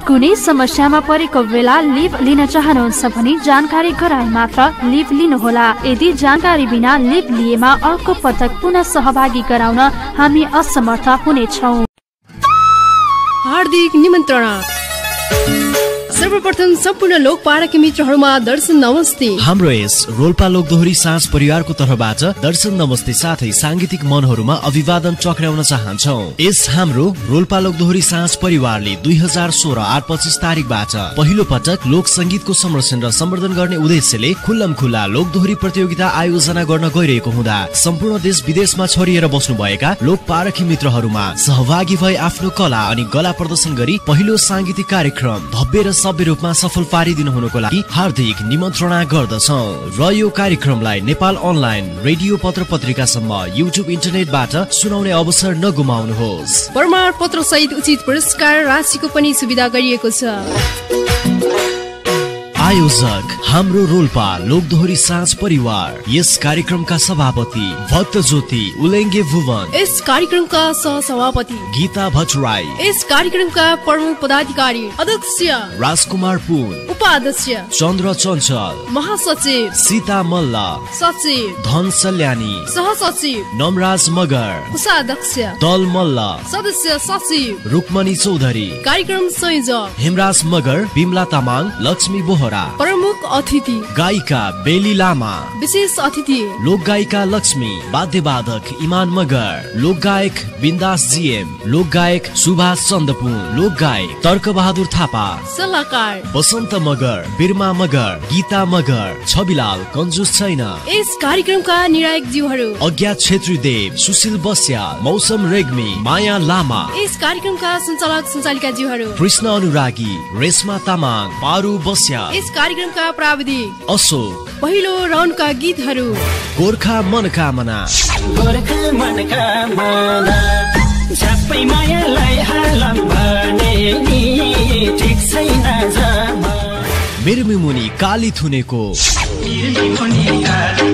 कुनै समस्यामा परेको बेला लिभ लिन चाहनुहुन्छ भने जानकारी गराए मात्र लिभ लिनुहोला। यदि जानकारी बिना लिभ लिएमा अर्को पटक पुनः सहभागी गराउन हामी असमर्थ हुनेछौँ। हार्दिक निमन्त्रणा। सर्वप्रथम सम्पूर्ण लोक पारकी मित्रहरूमा दर्शन नमस्ते। हाम्रो यस रोल्पा लोकदोहोरी साँझ परिवारको तर्फबाट दर्शन नमस्ते साथै साङ्गीतिक मनहरूमा अभिवादन टक्राउन चाहन्छौ। यस हाम्रो रोल्पा लोकदोहोरी साँझ परिवारले दुई हजार सोह्र आठ पच्चिस तारिकबाट पहिलो पटक लोक संगीतको संरक्षण र सम्वर्धन गर्ने उद्देश्यले खुल्लम खुल्ला लोकदोहोरी प्रतियोगिता आयोजना गर्न गइरहेको हुँदा सम्पूर्ण देश विदेशमा छरिएर बस्नुभएका लोक पारखी मित्रहरूमा सहभागी भई आफ्नो कला अनि गला प्रदर्शन गरी पहिलो साङ्गीतिक कार्यक्रम भव्य र सभ्य रूपमा सफल पारिदिनु हुनुको लागि हार्दिक निमन्त्रणा गर्दछौ। र यो कार्यक्रमलाई नेपाल अनलाइन रेडियो पत्र पत्रिकासम्म युट्युब इन्टरनेटबाट सुनाउने अवसर नगुमाउनुहोस्। प्रमाण पत्र सहित उचित पुरस्कार राशिको पनि सुविधा गरिएको छ। आयोजक हाम्रो रोल्पा लोकदोहोरी साँझ परिवार यस कार्यक्रमका सभापति भक्त ज्योति उलेङ्गे भुवन। यस कार्यक्रमका सहसभापति गीता भट्टराई यस कार्यक्रमका प्रमुख पदाधिकारी अध्यक्ष राजकुमार पुन। उपाध्यक्ष चन्द्र चञ्चल। महासचिव सीता मल्ल। सचिव धन सल्यानी। सहसचिव नमराज मगर। कोषाध्यक्ष दल मल्ल। सदस्य सचिव। रुक्मणी चौधरी। कार्यक्रम संयोजक। हेमराज मगर बिमला तामाङ लक्ष्मी बोहरा। प्रमुख अतिथि। गायिका बेली लामा। विशेष अतिथि। लोक गायिका लक्ष्मी वाद्यवादक इमान मगर। लोक गायक बिन्दास जीएम। लोक गायक सुभाष चन्दपुन लोक गायक तर्क बहादुर थापा। सल्लाहकार बसन्त मगर बिरमा मगर गीता मगर छविलाल कन्जुस छैन। यस कार्यक्रमका निर्णायक जीवहरू अज्ञात छेत्री देव सुशील बस्याल मौसम रेग्मी माया लामा। यस कार्यक्रमका सञ्चालक सञ्चालिका जीवहरू कृष्ण अनुरागी रेशमा तामाङ पारू बस्याल यस कार्यक्रमका प्राविधिक। अशोक। पहिलो राउन्डका गीतहरू। गोर्खा मनकामना गोर्खा मनका मना। सबै मायालाई हालम भने नि ठिक छैन जमा। मिर्मी मुनि काली थुनेको। मुनि काली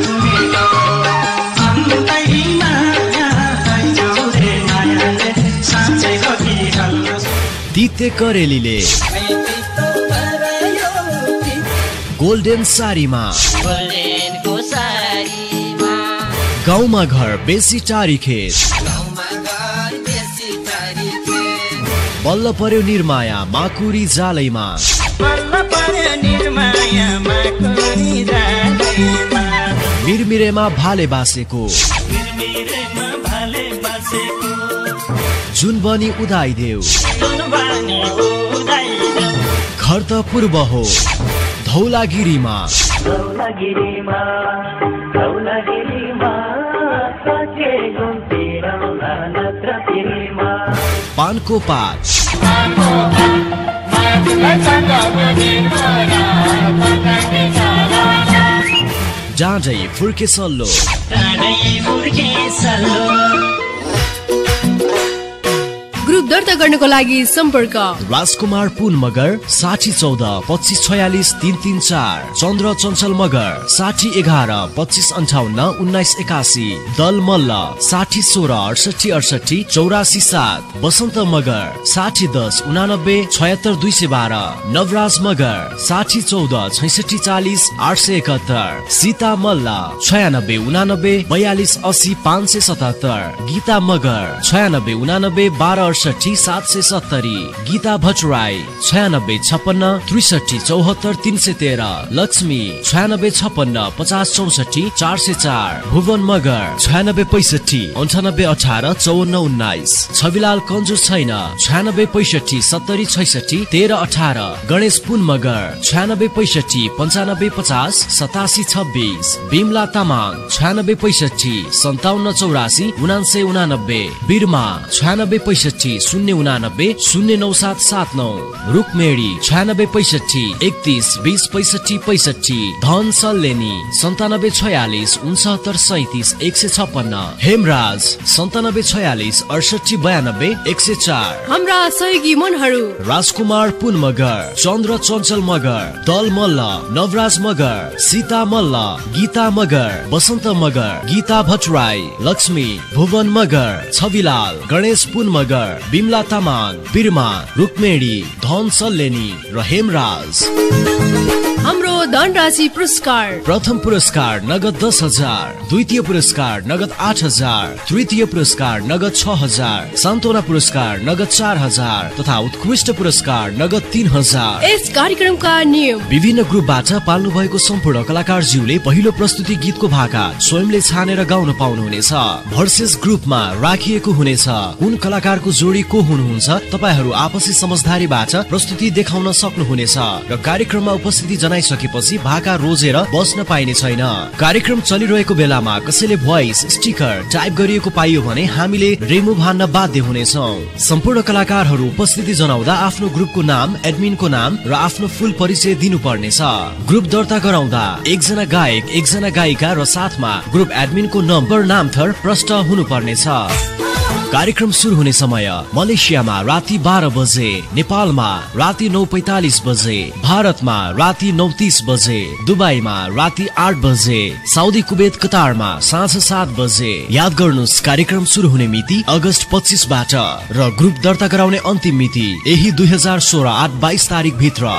तिते करेलीले। गोल्डेन सारीमा। गाउँमा घर बेसी टारी खेत। बल्ल पर्यो निर्माया माकुरी जालैमा। मिरमिरेमा भाले बासेको। जुन बनी उदाइदेऊ घर त पूर्व हो। धौलागिरीमा धौलागिरीमा धौलागिरीमा पानको पात जाँझै फुर्के सल्लो दर्ता गर्नको लागि सम्पर्क। राजकुमार पुन मगर साठी चौध पच्चिस छयालिस तिन तिन चार। चन्द्र चञ्चल मगर साठी एघार पच्चिस अन्ठाउन्न उन्नाइस एकासी। दल मल्ल साठी सोह्र अडसठी अडसठी चौरासी सात। बसन्त मगर साठी दस उनानब्बे छयत्तर दुई सय बाह्र। नवराज मगर साठी चौध छैसठी चालिस आठ सय एकहत्तर। सीता मल्ल छयानब्बे उनानब्बे बयालिस अस्सी पाँच सय सतहत्तर। गीता मगर छयानब्बे उनानब्बे बाह्र अडसठी सात सय सत्तरी गीता भट्टराई छयानब्बे छप्पन्न त्रिसठी चौहत्तर तिन सय तेह्र लक्ष्मी छयानब्बे छप्पन्न पचास चौसठी चार सय चार भुवन मगर छयानब्बे पैसठी अन्ठानब्बे अठार चौवन्न उन्नाइस छविलाल कन्जुस छैन छयानब्बे पैसठी सत्तरी छैसठी तेह्र अठार गणेश पुन मगर छयानब्बे पैसठी पन्चानब्बे पचास सतासी छब्बिस बिमला तामाङ छयानब्बे पैसठी सन्ताउन्न चौरासी उनान्सय उनानब्बे बिरमा छयानब्बे पैसठी शून्य उनानब्बे शून्य नौ सात सात नौ रुकमेडी छयानब्बे पैसठी एकतिस बिस पैसठी पैसठी धन सल्लेनी सन्तानब्बे छयालिस उन्सत्तर सैतिस एक सय छप्पन्न हेमराज सन्तानब्बे छयालिस अडसठी बयानब्बे एक सय चार। हाम्रा सहयोगी मनहरू। राजकुमार पुन मगर चन्द्र चञ्चल मगर दल मल्ल नवराज मगर सीता मल्ल गीता मगर बसन्त मगर गीता भट्टराई लक्ष्मी भुवन मगर छविलाल गणेश पुन मगर फुल्ला तामाङ बिरमा रुक्मेणी धन सल्लेनी र हेमराज। हाम्रो धनराशि पुरस्कार। प्रथम पुरस्कार नगद दस हजार द्वितीय पुरस्कार नगद आठ हजार तृतीय पुरस्कार नगद छ हजार सान्त्वना पुरस्कार नगद चार हजार तथा उत्कृष्ट पुरस्कार नगद तिन हजार। यस कार्यक्रमका नियम। विभिन्न ग्रुपबाट पाल्नु भएको सम्पूर्ण कलाकारज्यूले पहिलो प्रस्तुति गीतको भाका स्वयंले छानेर गाउन पाउनुहुनेछ। भर्सेस ग्रुपमा राखिएको हुनेछ। कुन कलाकारको जोडी को हुनुहुन्छ तपाईँहरू आपसी समझदारीबाट प्रस्तुति देखाउन सक्नुहुनेछ र कार्यक्रममा उपस्थिति जनाइसकेपछि भाका रोजेर बस्न पाइने छैन। कार्यक्रम चलिरहेको बेलामा कसैले भोइस स्टिकर टाइप गरिएको पाइयो भने हामीले रिमुभ हान्न बाध्य हुनेछौँ। सम्पूर्ण कलाकारहरू उपस्थिति जनाउँदा आफ्नो ग्रुपको नाम एडमिनको नाम र आफ्नो फुल परिचय दिनु पर्नेछ ग्रुप दर्ता गराउँदा एकजना गायक एकजना गायिका र साथमा ग्रुप एडमिनको नम्बर नाम थर प्रष्ट हुनु पर्नेछ कार्यक्रम सुरु हुने समय मलेसियामा राति बाह्र बजे नेपालमा राति नौ पैतालिस बजे भारतमा राति नौ तिस बजे दुबईमा राति आठ बजे साउदी कुवेत कतारमा साँझ सात बजे। याद गर्नुहोस् कार्यक्रम सुरु हुने मिति अगस्त पच्चिसबाट र ग्रुप दर्ता गराउने अन्तिम मिति यही दुई हजार सोह्र आठ बाइस तारिक भित्र।